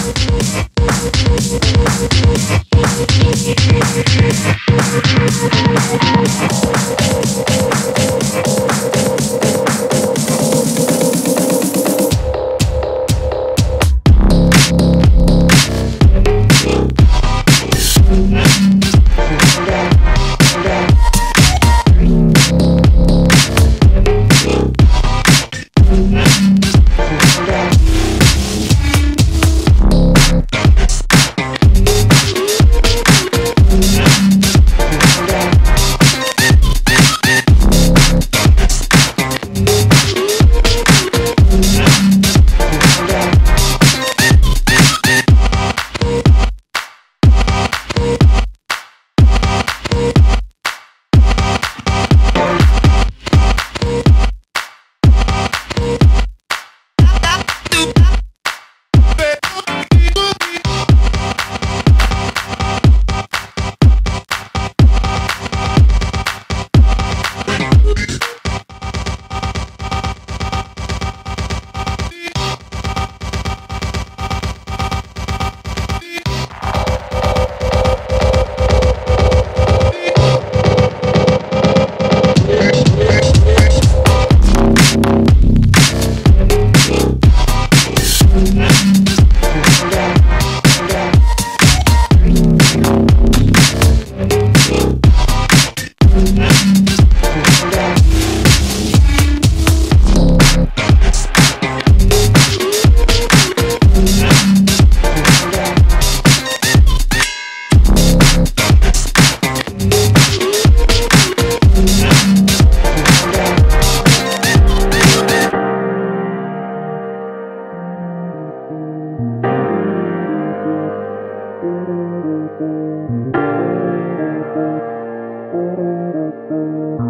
Thank Thank you.